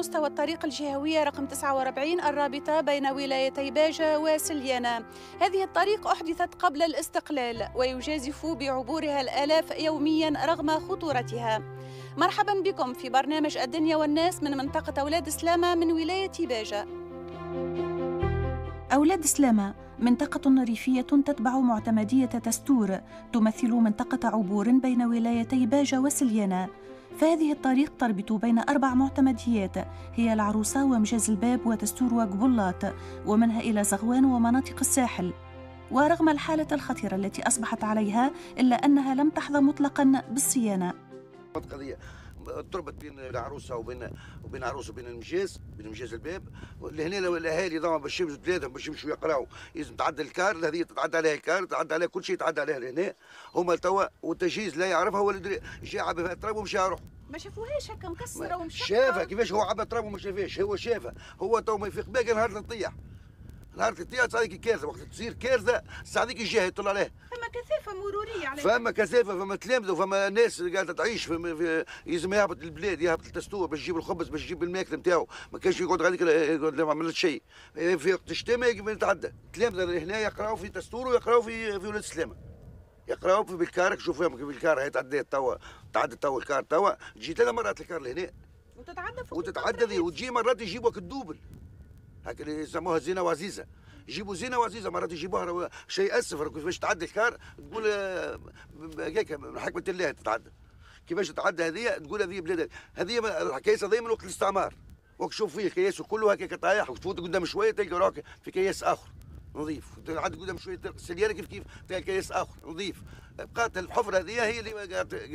مستوى الطريق الجهوية رقم 49 الرابطة بين ولايتي باجة وسليانة. هذه الطريق أحدثت قبل الاستقلال ويجازف بعبورها الآلاف يوميا رغم خطورتها. مرحبا بكم في برنامج الدنيا والناس من منطقة أولاد سلامة من ولاية باجة أولاد سلامة منطقة ريفية تتبع معتمدية تستور تمثل منطقة عبور بين ولايتي باجة وسليانة. فهذه الطريق تربط بين أربع معتمديات هي العروسة ومجاز الباب وتستور وقبلات ومنها إلى زغوان ومناطق الساحل. ورغم الحالة الخطيرة التي أصبحت عليها إلا أنها لم تحظى مطلقا بالصيانة. تربط بين العروسة وبين وبين عروسه وبين المجاز بين مجاز الباب. لهنا الأهالي ضمان باش يمشوا ثلاثة باش يمشوا يقراوا لازم تعدى الكار هذه تتعدى عليها الكار تتعدى عليها كل شيء تعدى عليها لهنا. هما توا والتجهيز لا يعرفها اللي جاي عبى فيها التراب ومشى يروح. ما شافوهاش هكا مكسرة ومشقة. شافها. كيفاش هو عبى التراب وما شافهاش؟ هو شافها. هو تو ما يفيق باقي نهار تطيح. نهار تطيح تصير كارثة وقت تصير كارثة ساعديك الجهه يطلع عليه. فما كثافة مرورية على فما كثافة فما تلامذة فما ناس قاعدة تعيش في, يلزم يهبط البلاد يهبط التستور باش يجيب الخبز باش يجيب الماكلة نتاعو. ما كانش يقعد غاديك يقعد ما عملت شيء. في وقت الشتاء ما يتعدى. تلامذة هنا يقراوا في تستور ويقراوا في في ولاد السلامة. يقراوا في بالكار شوف فيهم بالكار هي تعديت توا تعدى توا الكار توا. جيت ثلاث مرات الكار لهنا وتتعدى فوق وتتعدى وتجي مرات يجيبوك الدوبل. هكا اللي يسموها زينة وعزيزه يجيبوا زينة وعزيزه مرات يجيبوها شيء اسفر كيفاش تعدي الكار تقول هكاك من حكمة الله تتعدى. كيفاش تتعدى هذه تقول هذه بلاد هذه الحكاية هذه من وقت الاستعمار. وقت شوف فيه كياس كله هكاك طايح وتفوت قدام شوية تلقى روحك في كياس آخر. نظيف. تعد قدام شوية سليانه كيف كيف كياس آخر. نظيف. بقات الحفرة هذه هي اللي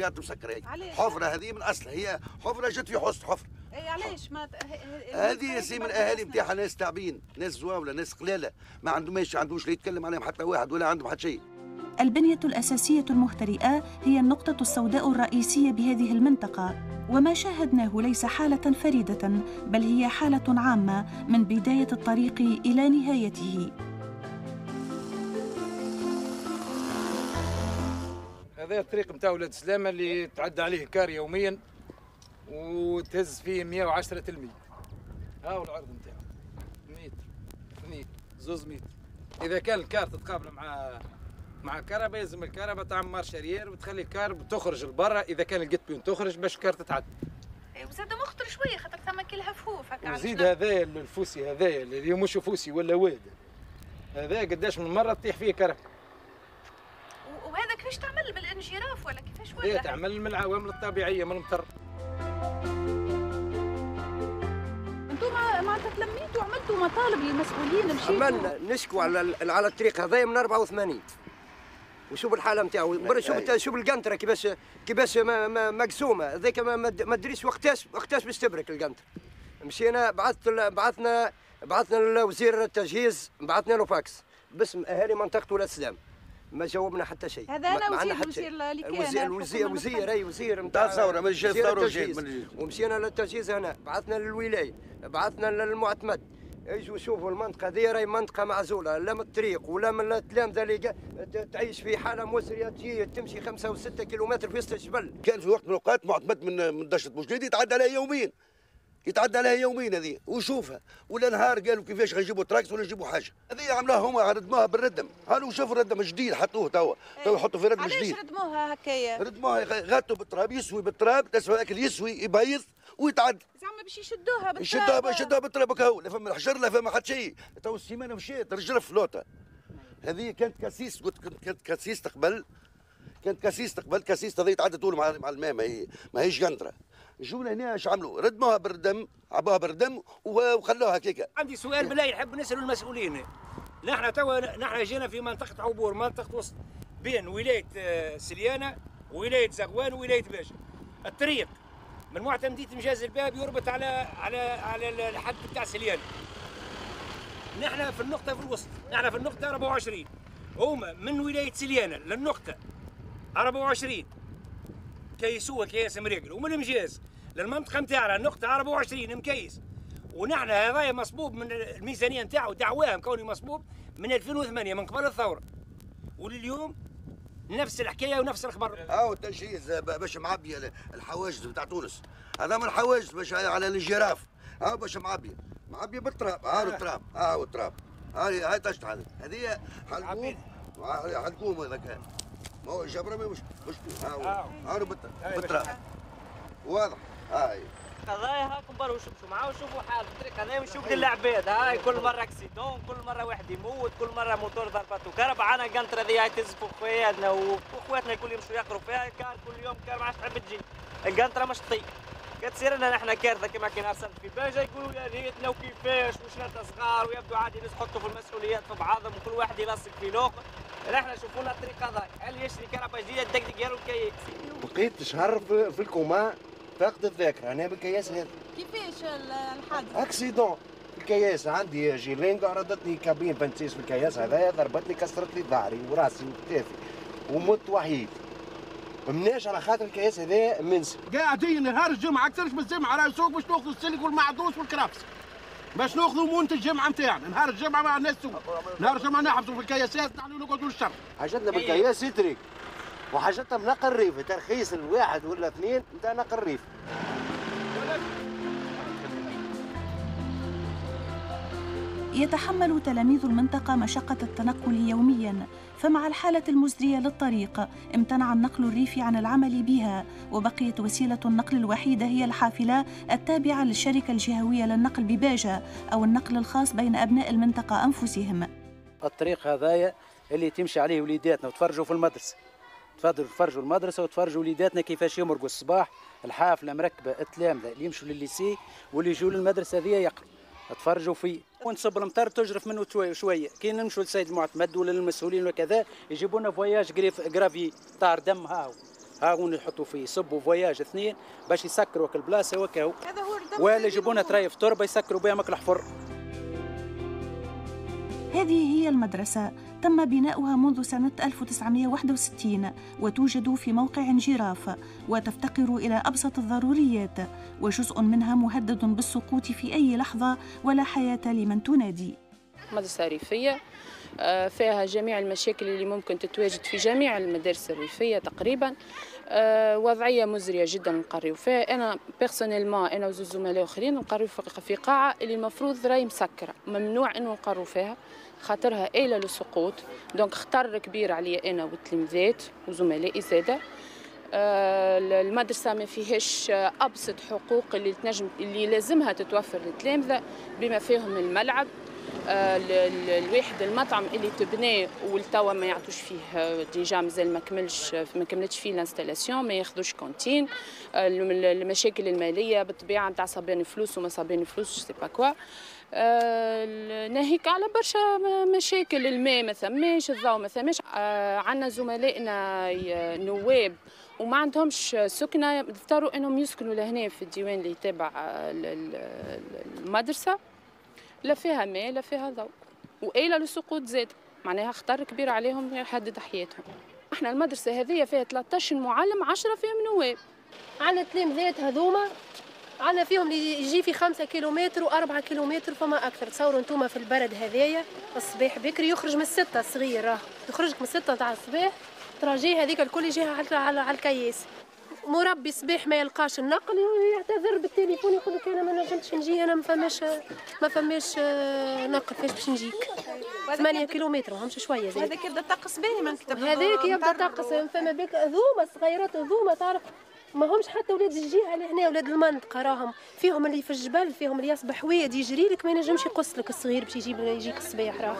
قاعدة مسكرة هيك. حفرة هذه من اصلها هي حفرة جت في حصن حفرة. اي علاش ما هذه سي من الاهالي نتاعها ناس تعبين ناس زواوله ناس قلاله ما عندهمش عندوش اللي يتكلم عليهم حتى واحد ولا عندهم حتى شيء. البنية الأساسية المهترئة هي النقطة السوداء الرئيسية بهذه المنطقة. وما شاهدناه ليس حالة فريدة بل هي حالة عامة من بداية الطريق إلى نهايته. هذا الطريق نتاع ولاد سلامة اللي تعدى عليه الكار يوميا وتهز فيه 110 تلميذ. ها هو العرض نتاعو متر اثنين. زوز متر إذا كان الكار تتقابل مع مع الكهرباء يلزم الكهرباء تعمل مارشاريير وتخلي الكار تخرج لبرا. إذا كان لقيت بيون تخرج باش الكار تتعدى. وزاد مخطر شوية خاطر ثم كل هفوف هكا وزيد هذايا الفوسي هذايا اللي مش فوسي ولا واد. هذا قداش من مرة تطيح فيه كهرباء. كيفاش تعمل بالانجراف ولا كيفاش ولا؟ هي تعمل من العوامل الطبيعية من المطر. أنتم معناتها تلميتوا وعملتوا مطالب للمسؤولين مشيتوا. عملنا نشكوا على على الطريق هذايا من 84 وشوف الحالة نتاعو برا شوف شوف القنطرة كيفاش كيفاش مقسومة. هذيك ما ادريش وقتاش وقتاش باش تبرك القنطرة. مشينا بعثت بعثنا بعثنا لوزير التجهيز بعثنا له فاكس. باسم أهالي منطقة ولاد سلام. ما جاوبنا حتى شيء. هذا أنا وزير الوزير اللي كان وزير وزير وزير اي وزير نتاع الثوره من جهه الثوره ومشينا للتجهيز هنا. بعثنا للولاية. بعثنا للمعتمد. اجوا شوفوا المنطقة هذه راهي منطقة معزولة. لا من الطريق ولا من التلامذه اللي تعيش في حالة مسرية تجي تمشي خمسة وستة كيلومتر في وسط الجبل كان في وقت من الأوقات معتمد من من دشة بوجديد يتعدى عليها يوميا. يتعدى عليها يومين هذه وشوفها. ولا نهار قالوا كيفاش غيجيبوا تراكس ولا يجيبوا حاجة. هذه عملاها هما ردموها بالردم. هانو شوفوا الردم جديد حطوه توا. توا يحطوا في ردم جديد. علاش ردموها هكايا؟ ردموها غاتوا بالتراب يسوي بالتراب تسوى الاكل يسوي يبيض ويتعدى زعما باش يشدوها بالتراب. يشدوها يشدوها بالتراب هكا لا فما الحجر لا فما حتى شيء. تو السيمانة مشيت رجل فلوته هذه كانت كاسيس قلت كانت كاسيس تقبل. كانت كاسيس تقبل. كاسيس هذه تعدى طول مع مع الماء ما هي ما هيش قنطره جونا هنا إيش عملوا؟ ردموها بالدم عبوها بالدم وخلوها هكاك عندي سؤال بالله يحب نسألوا المسؤولين. نحن توا نحن جينا في منطقة عبور منطقة وسط بين ولاية سليانة وولاية زغوان وولاية باشا الطريق من معتمدية مجاز الباب يربط على على على الحد بتاع سليانة. نحن في النقطة في الوسط نحن في النقطة 24 هما من ولاية سليانة للنقطة 24 كيسوها كياس مريقل ومن المجاز للمنطقه نتاعنا النقطه 24 مكيس. ونحن هذايا مصبوب من الميزانية نتاعو دعواهم كوني مصبوب من 2008 من قبل الثورة. ولليوم نفس الحكاية ونفس الخبر. أو تجهيز باش معبي الحواجز بتاع تونس. هذا من الحواجز باش على الانجراف ها باش معبيه معبيه بالتراب. ها التراب ها التراب هاي هاي تشت هذه هذه حلقوم حلقوم هذاك. ما هو جبره مش مش ها ها بالتراب واضح. هاي. هذايا هاكم برا وشوفوا معاه وشوفوا حال الطريق هذا ونشوف العباد هاي كل مرة accident كل مرة واحد يموت كل مرة موتور ضربته. كهرباء عنا قنطره ذي هاي تزفوا خواتنا واخواتنا الكل يمشوا يقروا فيها. car كل يوم car ما عادش تحب تجي القنطره مش تطيب كتصير لنا نحن كارثة كما كان ارسلت في باجه يقولوا يا ريتنا وكيفاش وشنا صغار ويبدو عادي الناس يحطوا في المسؤوليات في بعضهم وكل واحد يلصق في لوق نحن شوفوا لنا الطريق هذا. هل يشري كهرباء جديده تدقدق يا الكيس بقيت شهر في الكوما فاقد الذاكرة. أنا بالكياس هذا. كيفاش الحادث؟ أكسيدون. الكياس عندي جيلين عرضتني كابين بنتيس في الكياس هذايا ضربتني كسرت لي ظهري وراسي وكتافي ومت وحيد. مناش على خاطر الكياس هذا منسي. قاعدين نهار الجمعه أكثرش من الجمعه راهي سوق باش ناخذوا السلك والمعدوس والكرفس. باش ناخذوا منتج الجمعة نتاعنا نهار الجمعة مع الناس سوق نهار الجمعة نحبسوا في الكياسات نحن نقعدوا الشر حاجتنا بالكياس يترك وحاجتها بنقل الريف ترخيص الواحد ولا اثنين نتاع نقل الريف يتحمل تلاميذ المنطقة مشقة التنقل يوميا فمع الحالة المزرية للطريق امتنع النقل الريفي عن العمل بها وبقيت وسيلة النقل الوحيدة هي الحافلة التابعة للشركة الجهوية للنقل بباجة أو النقل الخاص بين أبناء المنطقة أنفسهم. الطريق هذايا اللي تمشي عليه وليداتنا وتفرجوا في المدرسة. تفضلوا تفرجوا المدرسة وتفرجوا وليداتنا كيفاش يمرقوا الصباح الحافلة مركبة التلامذة اللي يمشوا للليسي واللي يجوا للمدرسة هذه يقروا. تفرجوا فيه ونصب المطر تجرف منه شوية شوية كي نمشوا للسيد المعتمد ولا للمسؤولين وكذا يجيبوا لنا voyage gravier تراب ردم. هاو. هاو يحطوا فيه يصبوا voyage اثنين باش يسكروا البلاصه وكاو. ولا يجيبوا لنا ترايف تربه يسكروا بها ماك الحفر هذه هي المدرسة تم بناؤها منذ سنة 1961 وتوجد في موقع جراف وتفتقر إلى أبسط الضروريات وجزء منها مهدد بالسقوط في أي لحظة ولا حياة لمن تنادي. مدرسة ريفية آه، فيها جميع المشاكل اللي ممكن تتواجد في جميع المدارس الريفية تقريبا آه، وضعية مزرية جدا نقريو فيها. أنا personnellement أنا وزوج زملاء آخرين نقريو في قاعة اللي المفروض راهي مسكرة ممنوع أنه نقروا فيها. خاطرها آيلة للسقوط donc خطر كبير عليا أنا والتلميذات وزملائي زادة. آه، المدرسة ما فيهاش أبسط حقوق اللي تنجم اللي لازمها تتوفر للتلامذة بما فيهم الملعب. آه، الواحد المطعم اللي تبناه والتوا ما يعطوش فيه déjà مازال ما كملش ما كملتش فيه ال installation ما ياخذوش cantine. آه، المشاكل المالية بالطبيعة نتاع صابين فلوس وما صابين فلوس sais pas quoi ناهيك على برشا مشاكل الماء ما ثماش الضوء ما ثماش. آه، عندنا زملائنا نواب وما عندهمش سكنة يختاروا إنهم يسكنوا لهنا في الديوان اللي يتابع المدرسة. لا فيها ماء لا فيها ضوء. وإلى للسقوط زاد معناها خطر كبير عليهم يحدد حياتهم. إحنا المدرسة هذه فيها 13 معلم 10 فيهم نواب. عندنا تلامذات هذوما. عندنا فيهم اللي يجي في 5 كيلومتر و4 كيلومتر فما أكثر. تصوروا أنتم في البرد هذايا الصباح بكري يخرج من الستة صغير راه يخرجك من الستة تاع الصباح تراجيه هذيك الكل يجيها على على الكياس. مربي صباح ما يلقاش النقل يعتذر بالتليفون يقول لك أنا ما نجمتش نجي أنا ما فماش ما فماش آه، نقل فاش باش نجيك؟ 8 كيلومتر مش شوية زي هذاك يبدأ طقس باهي ما هذاك يبدأ طقس فما بك ذوما الصغيرات ذوما تعرف ما همش حتى ولاد الجهة لهنا ولاد المنطقة راهم فيهم اللي في الجبل فيهم اللي يصبح واد يجري لك ما ينجمش يقص لك الصغير باش يجيب يجيك الصباح راه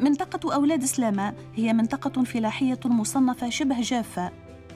منطقة أولاد سلامة هي منطقة فلاحية مصنفة شبه جافة.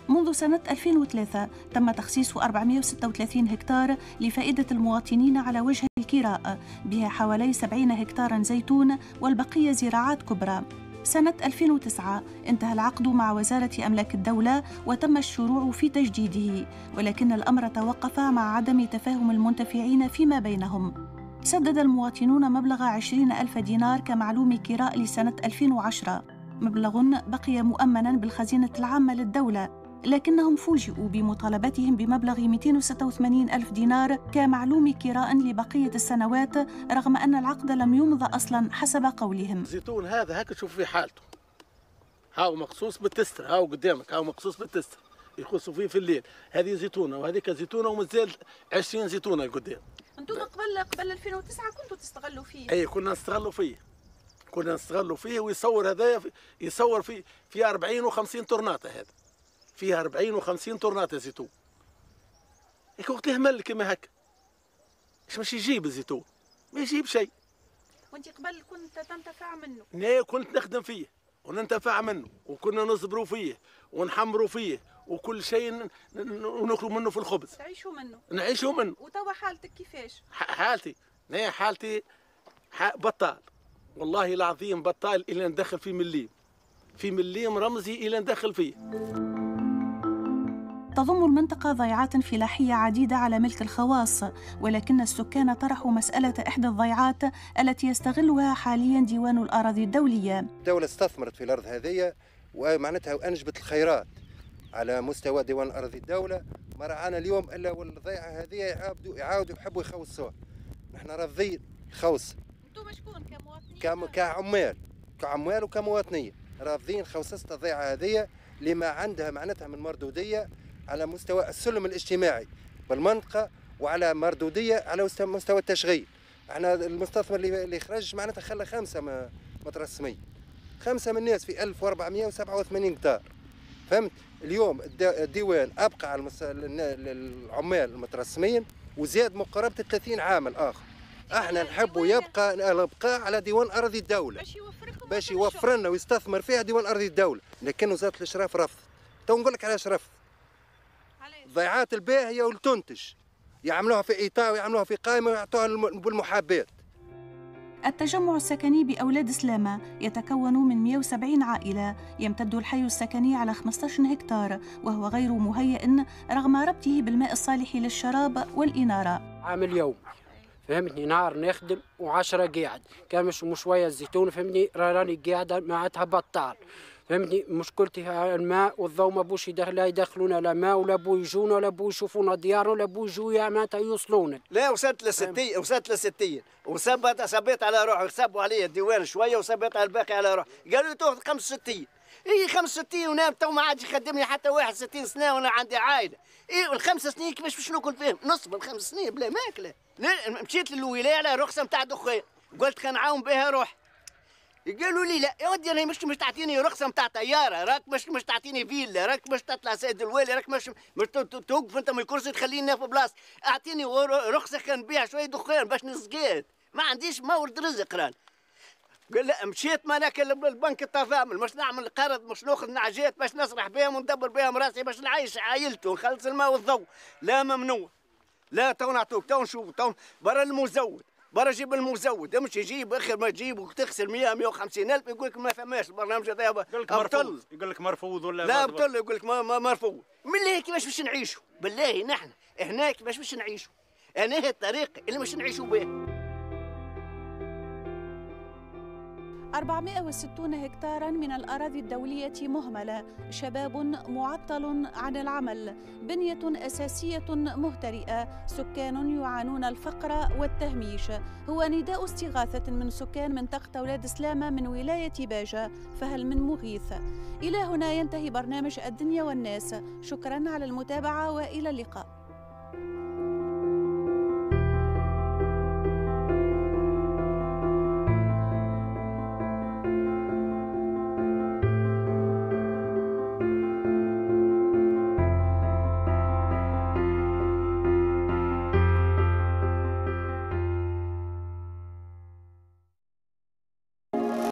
منذ سنة 2003 تم تخصيص 436 هكتار لفائدة المواطنين على وجه الكراء بها حوالي 70 هكتارا زيتون والبقية زراعات كبرى. سنة 2009 انتهى العقد مع وزارة أملاك الدولة وتم الشروع في تجديده ولكن الأمر توقف مع عدم تفاهم المنتفعين فيما بينهم. سدد المواطنون مبلغ عشرين ألف دينار كمعلوم كراء لسنة 2010 مبلغ بقي مؤمنا بالخزينة العامة للدولة. لكنهم فوجئوا بمطالبتهم بمبلغ 286 ألف دينار كمعلوم كراء لبقية السنوات رغم أن العقد لم يمضى أصلا حسب قولهم. الزيتون هذا هكا تشوف في حالته. هاو مقصوص بالتستر هاو قدامك هاو مقصوص بالتستر. يقصوا فيه في الليل. هذه زيتونة وهذيك زيتونة ومازال 20 زيتونة لقدام أنتم قبل قبل 2009 كنتوا تستغلوا فيه. اي كنا نستغلوا فيه. كنا نستغلوا فيه ويصور هذايا في- يصور في في 40 و50 طرناطه هذا. فيها 40 و50 طرناطه زيتون. هيك وقت يهمل كما هكا. إيش باش يجيب الزيتون؟ ما يجيب شيء. وانت قبل كنت تنتفع منه. أنا كنت نخدم فيه وننتفع منه وكنا نصبروا فيه ونحمروا فيه وكل شيء ن- ن- وناكلوا منه في الخبز. تعيشوا منه. نعيشوا منه. وتوا حالتك كيفاش؟ حالتي أنا حالتي بطال. والله العظيم بطال إلى ندخل في مليم. في مليم رمزي إلى ندخل فيه. تضم المنطقة ضيعات فلاحية عديدة على ملك الخواص ولكن السكان طرحوا مسألة إحدى الضيعات التي يستغلها حاليا ديوان الأراضي الدولية. الدولة استثمرت في الأرض هذه ومعناتها وأنجبت الخيرات على مستوى ديوان أراضي الدولة. ما رعانا اليوم إلا والضيعة هذه يعاودوا يعاودوا يحبوا يخوصوها. نحن راضيين الخوص أنتم شكون كمواطنين. كم كعمال. كعمال وكمواطنين. راضين خوصصة الضيعة هذه لما عندها معناتها من مردودية على مستوى السلم الاجتماعي بالمنطقة وعلى مردودية على مست- مستوى التشغيل. إحنا المستثمر اللي خرج معناتها خلى خمسة م- مترسمين. خمسة من الناس في 1487 هكتار. فهمت؟ اليوم الد- الديوان أبقى على العمال المترسمين وزاد من قرابة 30 عامل اخر إحنا نحبوا يبقى الابقاء على ديوان أراضي الدولة. باش يوفركم باش يوفر لنا ويستثمر فيها ديوان ارضي الدولة. لكن وزاره الأشراف رفض. تو نقول لك علاش رفض؟ ضيعات الباهيه والتنتج. يعملوها في ايطاع ويعملوها في قائمة ويعطوها الم- بالمحابات التجمع السكني بأولاد سلامة يتكون من 170 عائلة. يمتد الحي السكني على 15 هكتار وهو غير مهيئ رغم ربطه بالماء الصالح للشراب والإنارة. عامل يوم فهمتني؟ نهار نخدم وعشرة قاعد كان مش مش شوية الزيتون فهمتني؟ راني قاعدة معناتها بطال. فهمتني؟ مشكلتي ها الماء والضوء ما بوش لا يدخلونا لا ماء ولا بو يجونا ولا بو يشوفونا ديارنا ولا بو يجوا معناتها يوصلونا. لا وصلت للستين وصلت للستين وصبت صبيت على روحي صبوا علي الديوان شوية وصبيت على الباقي على روحي. قالوا لي تاخذ 65 إي 65 ونام تو ما عادش يخدمني حتى واحد 60 سنة وأنا عندي عائلة. إي الخمس سنين كيفاش باش ناكل فيهم؟ نص الخمس سنين بلا ماكلة. مشيت للولاية على رخصة نتاع دخان. قلت خلينا نعاون بها روحي. قالوا لي لا يا ودي أنا مش مش تعطيني رخصة نتاع طيارة راك مش مش تعطيني فيلا راك مش تطلع سيد الوالي راك مش مش توقف أنت من الكرسي تخليني في بلاصتي أعطيني رخصة خلينا نبيع شوية دخان باش نسقيت. ما عنديش مورد رزق ران قال لا مشيت مالك البنك التضامن مش نعمل قرض مش نأخذ نعجات باش نسرح بهم وندبر بهم راسي باش نعيش عائلتي ونخلص الماء والضوء. لا ممنوع. لا تو نعطوك تو نشوف تو برا المزود. برا جيب المزود امشي جيب آخر ما تجيب وتغسل 100 150 ألف يقول لك ما فماش البرنامج هذا. يقول لك مرفوض. يقول لك مرفوض ولا لا بطل يقول لك ما ما مرفوض. بالله كيفاش باش نعيشوا؟ بالله نحن. هنا كيفاش باش نعيشوا؟ أنا هي الطريقة اللي باش نعيشوا بها 460 هكتارا من الأراضي الدولية مهملة. شباب معطل عن العمل. بنية أساسية مهترئة. سكان يعانون الفقر والتهميش. هو نداء استغاثة من سكان منطقة أولاد سلامة من ولاية باجة. فهل من مغيث؟ إلى هنا ينتهي برنامج الدنيا والناس. شكرا على المتابعة وإلى اللقاء.